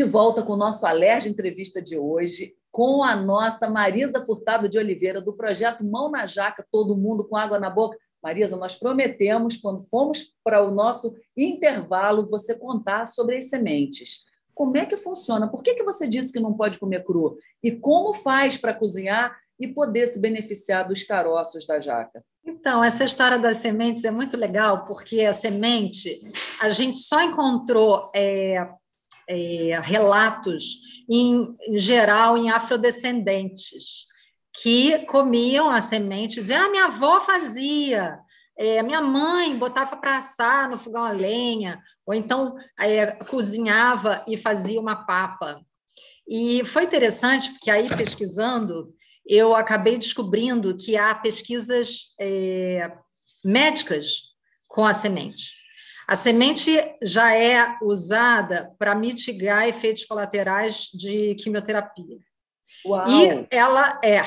de volta com o nosso Alerj Entrevista de hoje, com a nossa Marisa Furtado de Oliveira, do projeto Mão na Jaca, Todo Mundo com Água na Boca. Marisa, nós prometemos, quando fomos para o nosso intervalo, você contar sobre as sementes. Como é que funciona? Por que, que você disse que não pode comer cru? E como faz para cozinhar e poder se beneficiar dos caroços da jaca? Então, essa história das sementes é muito legal, porque a semente, a gente só encontrou é, é, relatos, em, em, geral, em afrodescendentes, que comiam as sementes, e a ah, minha avó fazia, é, minha mãe botava para assar no fogão a lenha, ou então é, cozinhava e fazia uma papa. E foi interessante, porque aí, pesquisando, eu acabei descobrindo que há pesquisas é, médicas com a semente. A semente já é usada para mitigar efeitos colaterais de quimioterapia. Uau. E ela é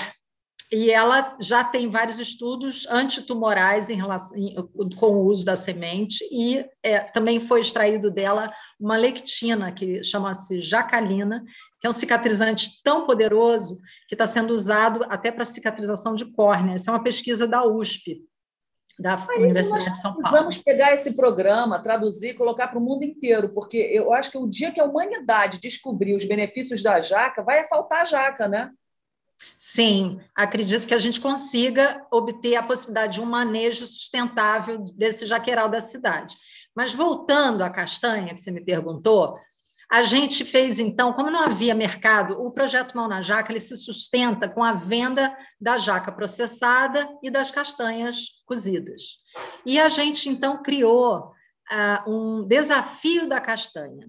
e ela já tem vários estudos antitumorais em relação, em, com o uso da semente, e é, também foi extraído dela uma lectina, que chama-se jacalina, que é um cicatrizante tão poderoso que está sendo usado até para cicatrização de córnea. Isso é uma pesquisa da USP, da Universidade de São Paulo. Vamos pegar esse programa, traduzir e colocar para o mundo inteiro, porque eu acho que o dia que a humanidade descobrir os benefícios da jaca, vai faltar jaca, né? Sim, acredito que a gente consiga obter a possibilidade de um manejo sustentável desse jaqueiral da cidade. Mas voltando à castanha, que você me perguntou, a gente fez, então, como não havia mercado, o projeto Mão na Jaca ele se sustenta com a venda da jaca processada e das castanhas cozidas. E a gente, então, criou uh, um desafio da castanha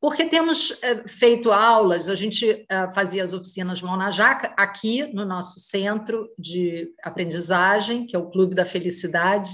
porque temos eh, feito aulas, a gente eh, fazia as oficinas Mão na Jaca aqui no nosso centro de aprendizagem, que é o Clube da Felicidade,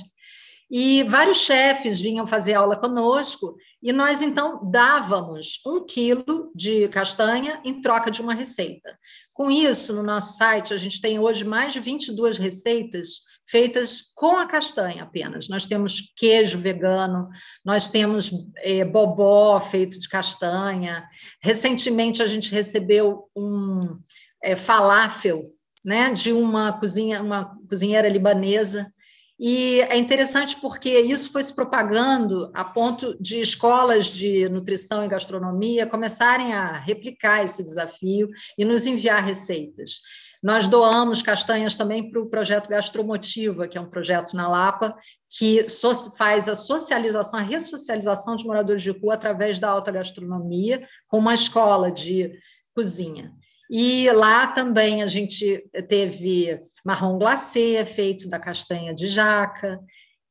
e vários chefes vinham fazer aula conosco, e nós então dávamos um quilo de castanha em troca de uma receita. Com isso, no nosso site, a gente tem hoje mais de 22 receitas feitas com a castanha apenas. Nós temos queijo vegano, nós temos é, bobó feito de castanha. Recentemente a gente recebeu um é, falafel, né, de uma cozinha, uma cozinheira libanesa. E é interessante porque isso foi se propagando a ponto de escolas de nutrição e gastronomia começarem a replicar esse desafio e nos enviar receitas. Nós doamos castanhas também para o projeto Gastromotiva, que é um projeto na Lapa, que faz a socialização, a ressocialização de moradores de rua através da alta gastronomia, com uma escola de cozinha. E lá também a gente teve marrom glacê, feito da castanha de jaca,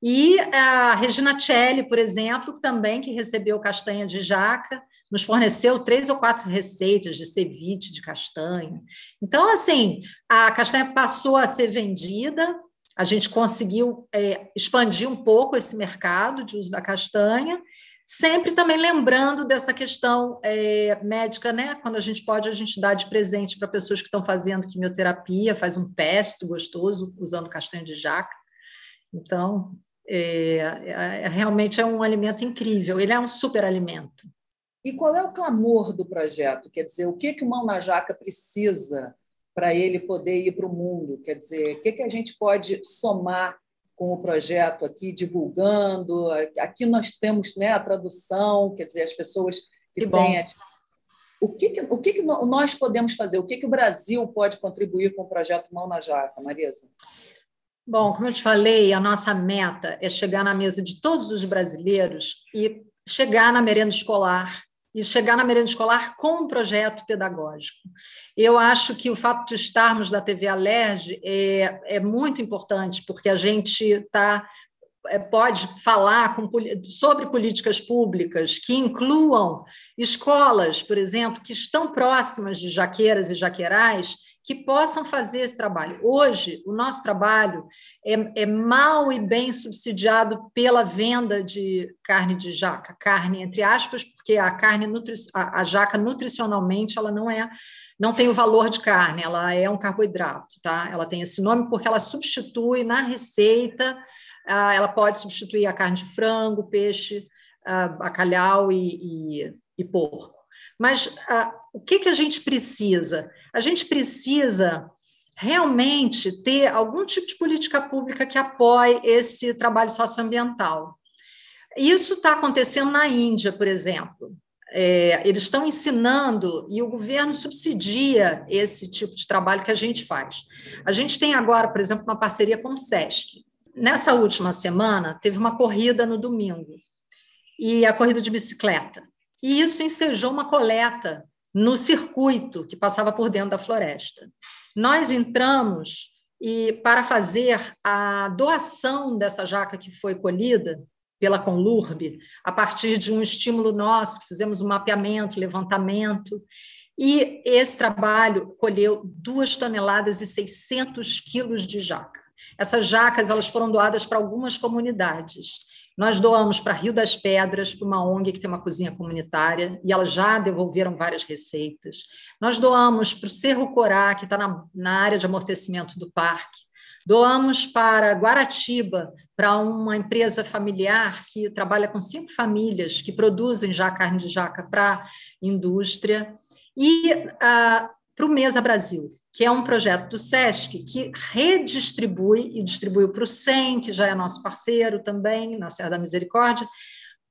e a Regina Celli, por exemplo, também que recebeu castanha de jaca, nos forneceu três ou quatro receitas de ceviche de castanha. Então, assim, a castanha passou a ser vendida, a gente conseguiu é, expandir um pouco esse mercado de uso da castanha, sempre também lembrando dessa questão é, médica, né? Quando a gente pode, a gente dá de presente para pessoas que estão fazendo quimioterapia, faz um pesto gostoso usando castanha de jaca. Então, é, é, realmente é um alimento incrível, ele é um super alimento. E qual é o clamor do projeto? Quer dizer, o que, que o Mão na Jaca precisa para ele poder ir para o mundo? Quer dizer, o que, que a gente pode somar com o projeto aqui, divulgando? Aqui nós temos né, a tradução, quer dizer, as pessoas que, que têm. O que, que, o que, que nós podemos fazer? O que, que o Brasil pode contribuir com o projeto Mão na Jaca, Marisa? Bom, como eu te falei, a nossa meta é chegar na mesa de todos os brasileiros e chegar na merenda escolar e chegar na merenda escolar com um projeto pedagógico. Eu acho que o fato de estarmos na TV Alerj é, é muito importante, porque a gente tá, é, pode falar com, sobre políticas públicas que incluam escolas, por exemplo, que estão próximas de jaqueiras e jaqueirais, que possam fazer esse trabalho. Hoje, o nosso trabalho é, é, mal e bem subsidiado pela venda de carne de jaca, carne entre aspas, porque a carne a, a, jaca nutricionalmente ela não é não tem o valor de carne, ela é um carboidrato, tá? Ela tem esse nome porque ela substitui na receita, ah, ela pode substituir a carne de frango, peixe, ah, bacalhau e, e, e porco. Mas ah, o que, que a gente precisa? A gente precisa realmente ter algum tipo de política pública que apoie esse trabalho socioambiental. Isso está acontecendo na Índia, por exemplo. É, eles estão ensinando e o governo subsidia esse tipo de trabalho que a gente faz. A gente tem agora, por exemplo, uma parceria com o SESC. Nessa última semana, teve uma corrida no domingo, e a corrida de bicicleta. E isso ensejou uma coleta no circuito que passava por dentro da floresta. Nós entramos e para fazer a doação dessa jaca que foi colhida pela Conlurb, a partir de um estímulo nosso, fizemos um mapeamento, levantamento, e esse trabalho colheu duas toneladas e 600 quilos de jaca. Essas jacas elas foram doadas para algumas comunidades. Nós doamos para Rio das Pedras, para uma ONG que tem uma cozinha comunitária, e elas já devolveram várias receitas. Nós doamos para o Cerro Corá, que está na, na área de amortecimento do parque. Doamos para Guaratiba, para uma empresa familiar que trabalha com cinco famílias que produzem já carne de jaca para indústria. E ah, para o Mesa Brasil, que é um projeto do SESC que redistribui e distribuiu para o SEM, que já é nosso parceiro também, na Serra da Misericórdia,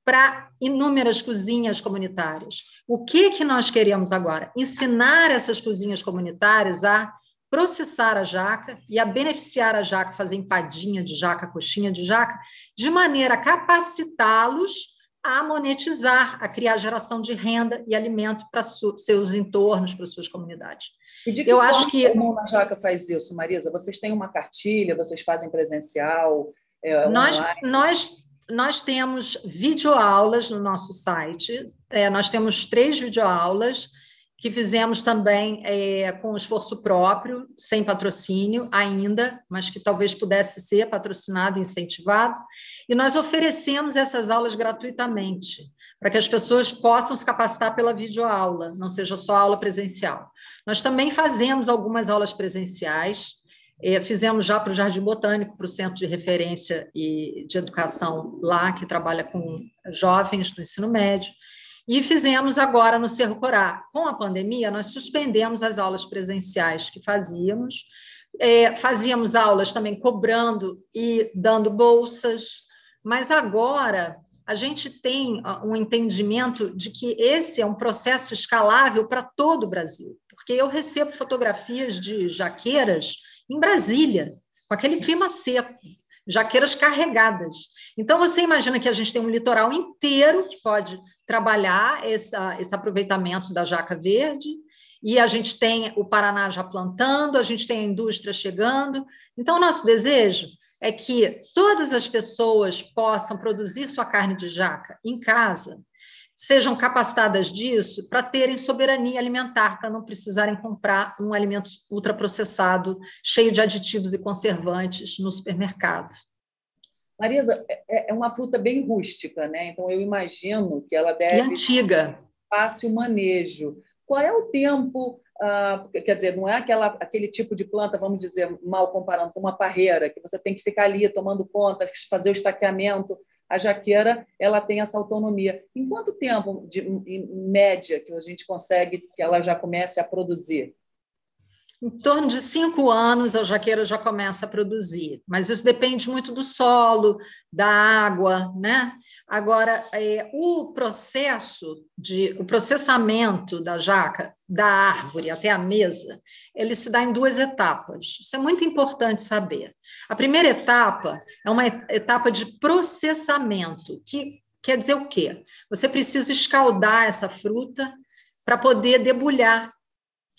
para inúmeras cozinhas comunitárias. O que, que nós queremos agora? Ensinar essas cozinhas comunitárias a processar a jaca e a beneficiar a jaca, fazer empadinha de jaca, coxinha de jaca, de maneira a capacitá-los a monetizar, a criar geração de renda e alimento para seus entornos, para suas comunidades. E de que eu acho que o Mão na Jaca faz isso, Marisa? Vocês têm uma cartilha, vocês fazem presencial? É, nós, nós, nós temos videoaulas no nosso site, é, nós temos três videoaulas que fizemos também é, com esforço próprio, sem patrocínio ainda, mas que talvez pudesse ser patrocinado e incentivado. E nós oferecemos essas aulas gratuitamente, para que as pessoas possam se capacitar pela videoaula, não seja só aula presencial. Nós também fazemos algumas aulas presenciais, é, fizemos já para o Jardim Botânico, para o Centro de Referência e de Educação lá, que trabalha com jovens do ensino médio, e fizemos agora no Cerro Corá. Com a pandemia, nós suspendemos as aulas presenciais que fazíamos, é, fazíamos aulas também cobrando e dando bolsas, mas agora a gente tem um entendimento de que esse é um processo escalável para todo o Brasil, porque eu recebo fotografias de jaqueiras em Brasília, com aquele clima seco, jaqueiras carregadas. Então, você imagina que a gente tem um litoral inteiro que pode trabalhar essa, esse aproveitamento da jaca verde, e a gente tem o Paraná já plantando, a gente tem a indústria chegando. Então, nosso desejo é que todas as pessoas possam produzir sua carne de jaca em casa, sejam capacitadas disso para terem soberania alimentar, para não precisarem comprar um alimento ultraprocessado, cheio de aditivos e conservantes no supermercado. Marisa, é, é uma fruta bem rústica, né? Então eu imagino que ela deve e antiga, fácil manejo. Qual é o tempo? Ah, quer dizer, não é aquela, aquele tipo de planta, vamos dizer, mal comparando com uma parreira, que você tem que ficar ali tomando conta, fazer o estaqueamento. A jaqueira ela tem essa autonomia. Em quanto tempo, de, em média, que a gente consegue que ela já comece a produzir? Em torno de cinco anos, a jaqueira já começa a produzir, mas isso depende muito do solo, da água, né? Agora, é, o processo de o processamento da jaca, da árvore até a mesa, ele se dá em duas etapas. Isso é muito importante saber. A primeira etapa é uma etapa de processamento, que quer dizer o quê? Você precisa escaldar essa fruta para poder debulhar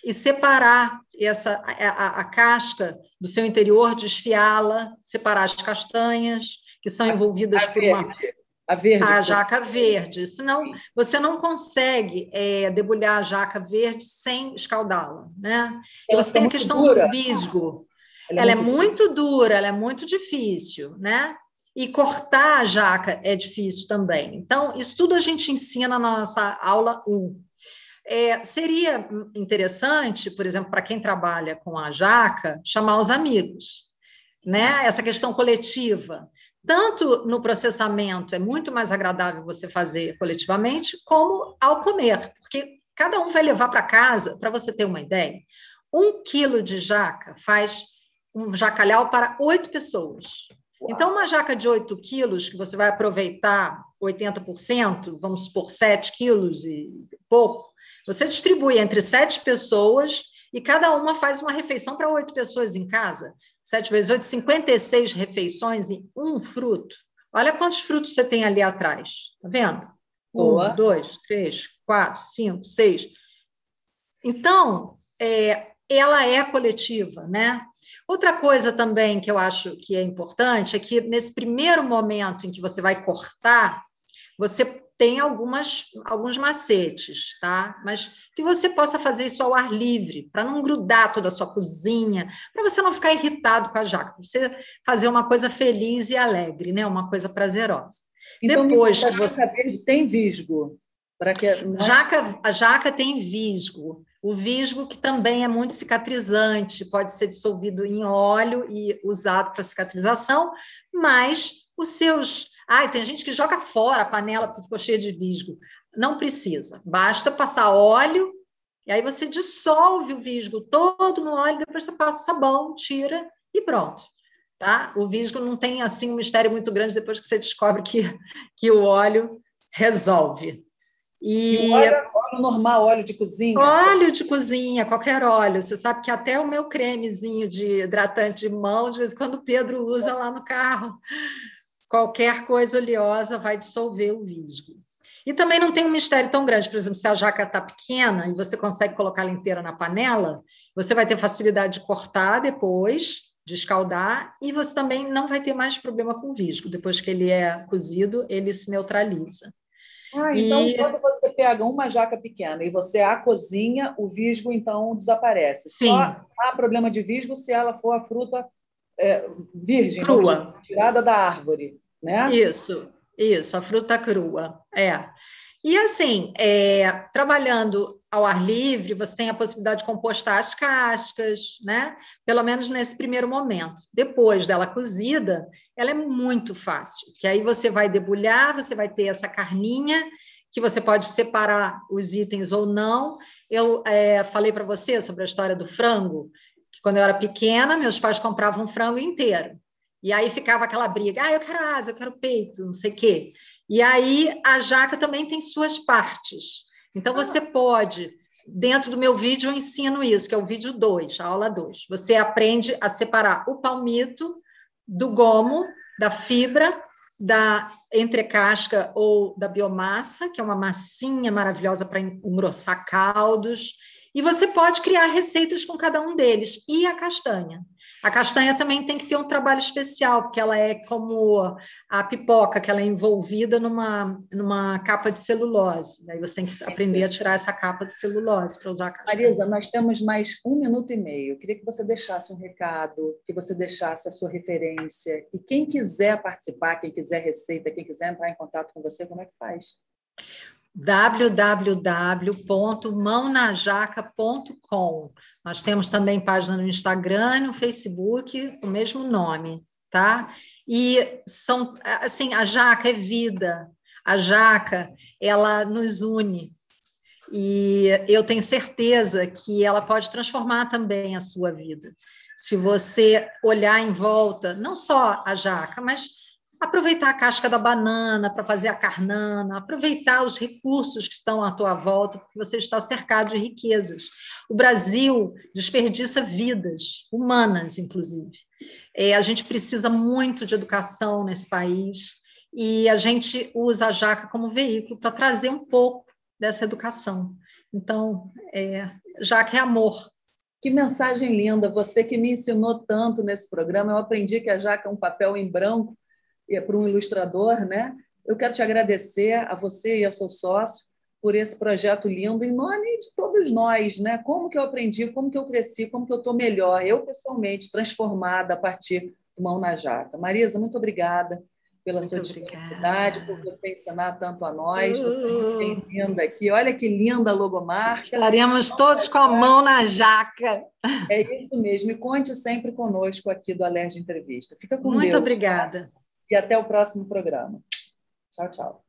e separar essa a, a, casca do seu interior, desfiá-la, separar as castanhas que são envolvidas a, a por verde. uma a verde, a jaca verde. Senão você não consegue é, debulhar a jaca verde sem escaldá-la, né? E você tem a questão dura. do visgo. Ela, ela é, muito, é muito dura, ela é muito difícil, né? E cortar a jaca é difícil também. Então, isso tudo a gente ensina na nossa aula 1. É, seria interessante, por exemplo, para quem trabalha com a jaca, chamar os amigos, né? Essa questão coletiva. Tanto no processamento é muito mais agradável você fazer coletivamente, como ao comer, porque cada um vai levar para casa, para você ter uma ideia, um quilo de jaca faz um jacalhau para oito pessoas. Então, uma jaca de 8 quilos, que você vai aproveitar 80%, vamos supor 7 quilos e pouco, você distribui entre sete pessoas e cada uma faz uma refeição para oito pessoas em casa. 7 vezes 8, 56 refeições em um fruto. Olha quantos frutos você tem ali atrás. Tá vendo? Boa. Um, dois, três, quatro, cinco, seis. Então, é, ela é coletiva, né? Outra coisa também que eu acho que é importante é que nesse primeiro momento em que você vai cortar, você tem algumas, alguns macetes, tá? Mas que você possa fazer isso ao ar livre, para não grudar toda a sua cozinha, para você não ficar irritado com a jaca, para você fazer uma coisa feliz e alegre, né? Uma coisa prazerosa. Então, Depois que você tem visgo, para que jaca, a jaca tem visgo. O visgo que também é muito cicatrizante, pode ser dissolvido em óleo e usado para cicatrização, mas os seus ah, tem gente que joga fora a panela porque ficou cheia de visgo. Não precisa, basta passar óleo e aí você dissolve o visgo todo no óleo, depois você passa sabão, tira e pronto. Tá? O visgo não tem assim um mistério muito grande depois que você descobre que, que o óleo resolve. E, e óleo, é óleo normal, óleo de cozinha? Óleo de cozinha, qualquer óleo. Você sabe que até o meu cremezinho de hidratante de mão, de vez em quando o Pedro usa lá no carro qualquer coisa oleosa vai dissolver o visgo. E também não tem um mistério tão grande, por exemplo, se a jaca está pequena e você consegue colocá-la inteira na panela, você vai ter facilidade de cortar depois, de escaldar, e você também não vai ter mais problema com o visgo. Depois que ele é cozido, ele se neutraliza. Ah, então e... quando você pega uma jaca pequena e você a cozinha, o visgo então desaparece. Sim. Só há problema de visgo se ela for a fruta é, virgem, crua, tirada da árvore né? Isso, isso, a fruta crua, é. E assim, é, trabalhando ao ar livre, você tem a possibilidade de compostar as cascas, né? Pelo menos nesse primeiro momento. Depois dela cozida, ela é muito fácil, que aí você vai debulhar, você vai ter essa carninha, que você pode separar os itens ou não. Eu é, falei para você sobre a história do frango, que quando eu era pequena, meus pais compravam frango inteiro. E aí ficava aquela briga, ah, eu quero asa, eu quero peito, não sei o quê. E aí a jaca também tem suas partes. Então você pode, dentro do meu vídeo eu ensino isso, que é o vídeo 2, a aula 2. Você aprende a separar o palmito do gomo, da fibra, da entrecasca ou da biomassa, que é uma massinha maravilhosa para engrossar caldos. E você pode criar receitas com cada um deles. E a castanha. A castanha também tem que ter um trabalho especial, porque ela é como a pipoca, que ela é envolvida numa, numa capa de celulose. Aí você tem que aprender a tirar essa capa de celulose para usar a castanha. Marisa, nós temos mais um minuto e meio. Eu queria que você deixasse um recado, que você deixasse a sua referência. E quem quiser participar, quem quiser receita, quem quiser entrar em contato com você, como é que faz? www.mãonajaca.com. Nós temos também página no Instagram e no Facebook, o mesmo nome, tá? E são assim, a jaca é vida. A jaca, ela nos une. E eu tenho certeza que ela pode transformar também a sua vida. Se você olhar em volta, não só a jaca, mas aproveitar a casca da banana para fazer a carnana, aproveitar os recursos que estão à tua volta, porque você está cercado de riquezas. O Brasil desperdiça vidas humanas, inclusive. É, a gente precisa muito de educação nesse país e a gente usa a jaca como veículo para trazer um pouco dessa educação. Então, é, jaca é amor. Que mensagem linda! Você que me ensinou tanto nesse programa, eu aprendi que a jaca é um papel em branco para um ilustrador, né? Eu quero te agradecer a você e ao seu sócio por esse projeto lindo em nome de todos nós, né? Como que eu aprendi, como que eu cresci, como que eu estou melhor, eu pessoalmente transformada a partir do Mão na Jaca. Marisa, muito obrigada pela muito sua disponibilidade, por você ensinar tanto a nós. Você uh. bem-vinda aqui. Olha que linda a logomarca. Estaremos todos com a mão na jaca. É isso mesmo. E conte sempre conosco aqui do Alerj Entrevista. Fica com muito Deus. Muito obrigada e até o próximo programa. Tchau, tchau.